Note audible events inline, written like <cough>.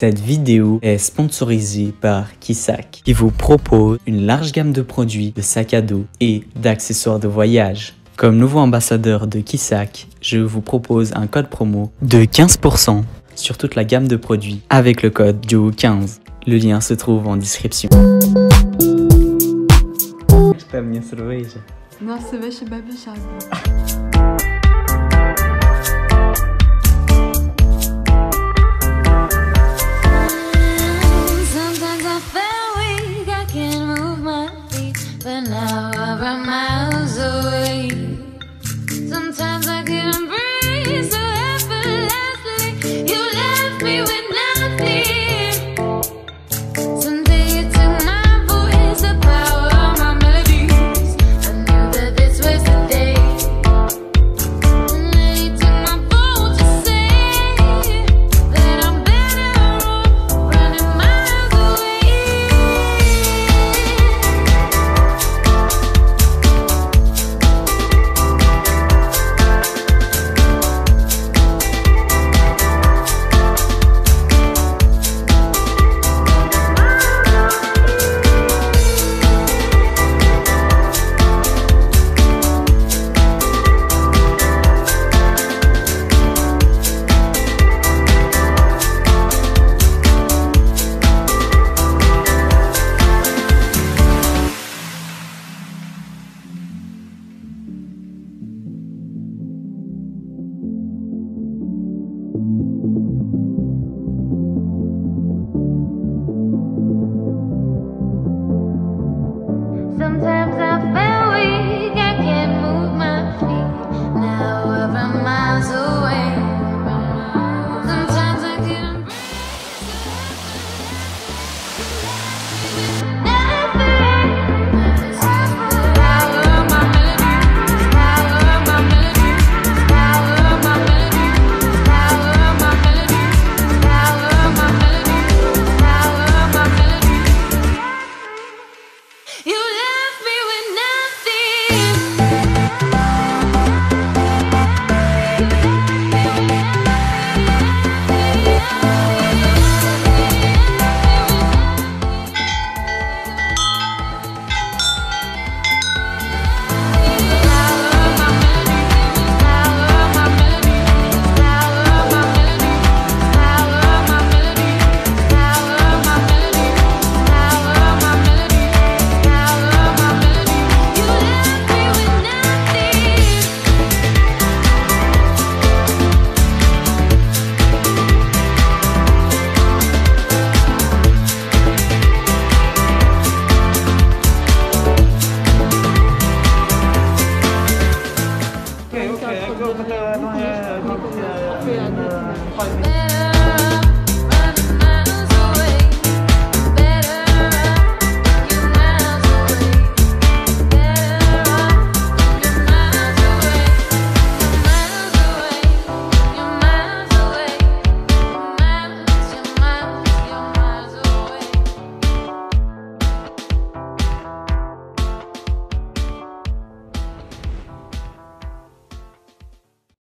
Cette vidéo est sponsorisée par Kisak, qui vous propose une large gamme de produits de sacs à dos et d'accessoires de voyage. Comme nouveau ambassadeur de Kisak, je vous propose un code promo de 15% sur toute la gamme de produits avec le code DUO15. Le lien se trouve en description. Esta é <laughs> an hour miles away. Sometimes I Sometimes I feel weak, I can't move my feet. Now run miles away. Bye.